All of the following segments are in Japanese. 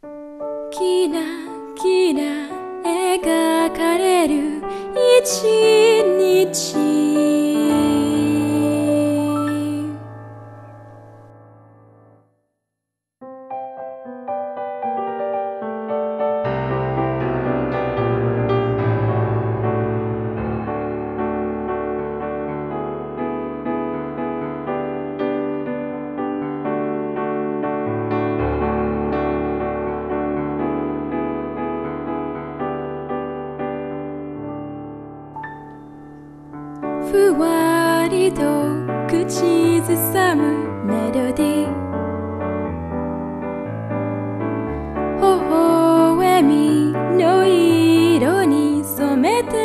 キラキラ描かれる一日。ふわりと口ずさむメロディー。微笑みの色に染めて。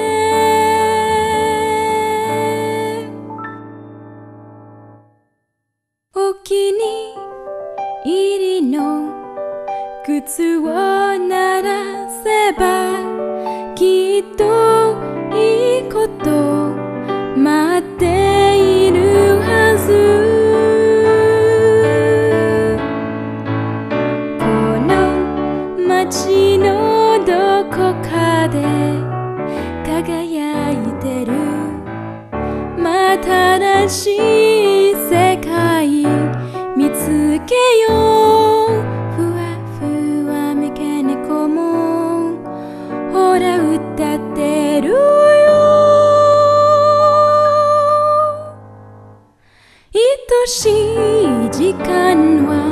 お気に入りの靴を鳴らせばきっといてる。また新しい世界見つけよう。ふわふわ三毛猫もほら歌ってるよ。愛しい時間は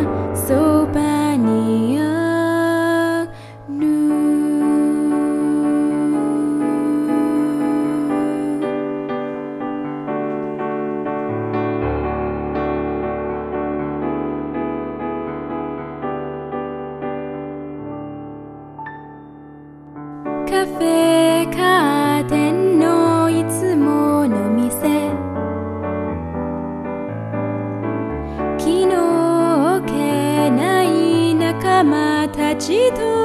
カフェカーテンのいつもの店。気の置けない仲間たちと。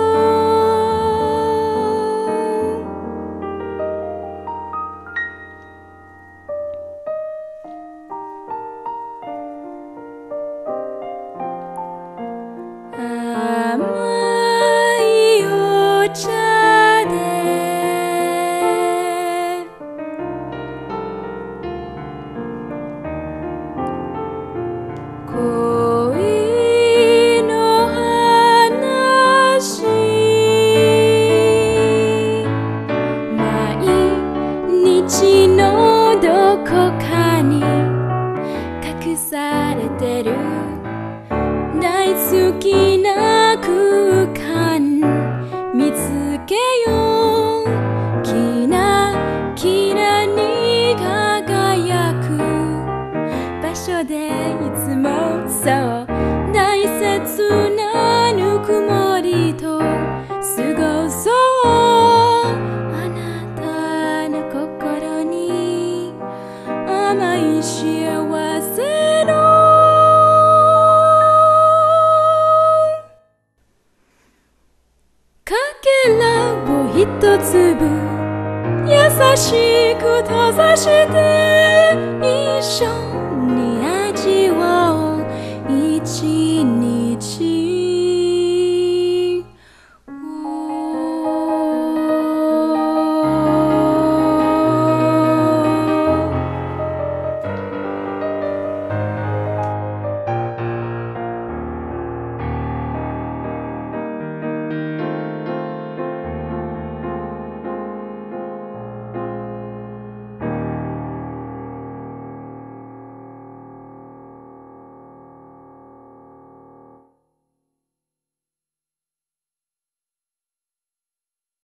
つもそう大切なぬくもりと過ごそうあなたの心に甘い幸せのかけらを一粒優しく閉ざして一你爱寂寞，我已知。